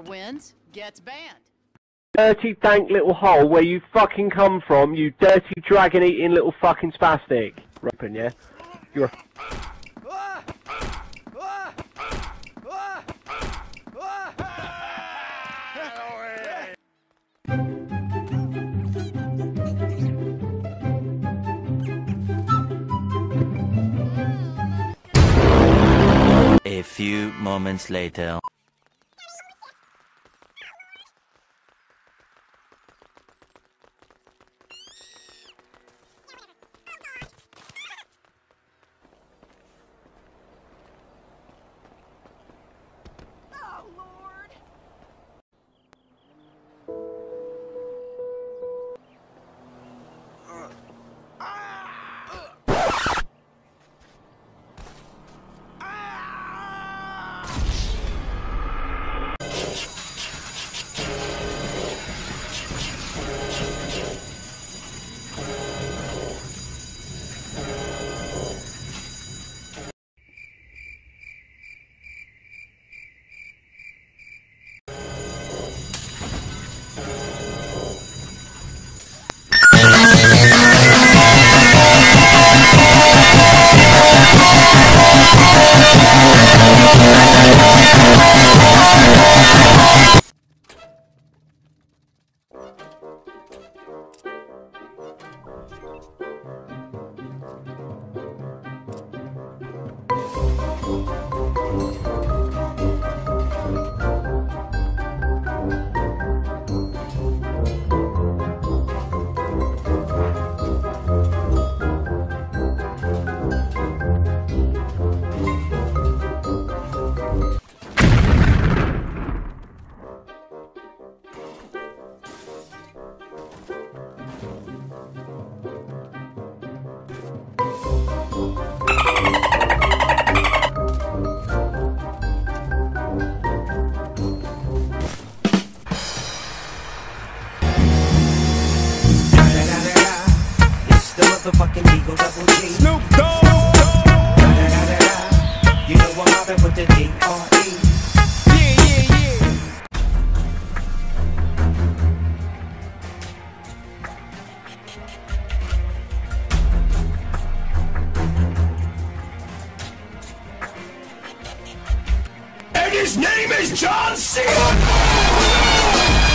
wins gets banned. Dirty, dank little hole where you fucking come from, you dirty, dragon-eating little fucking spastic. Ripping, yeah? You're a A few moments later. And his name is John Cena.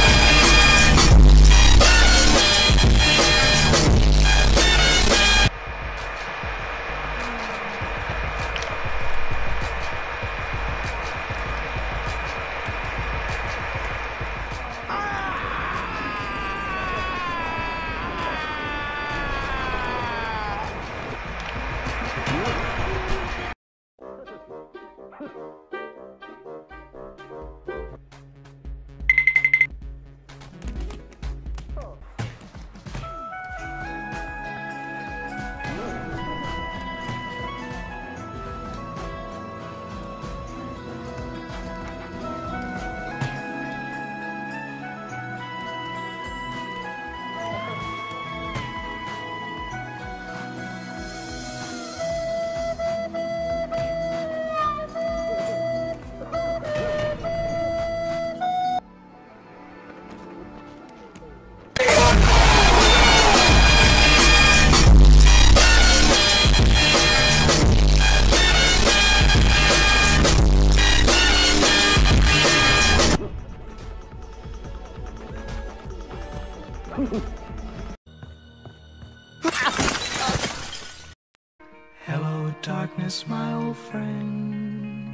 Hello, darkness, my old friend.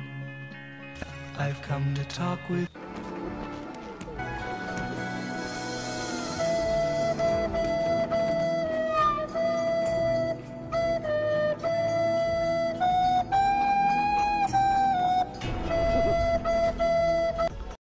I've come to talk with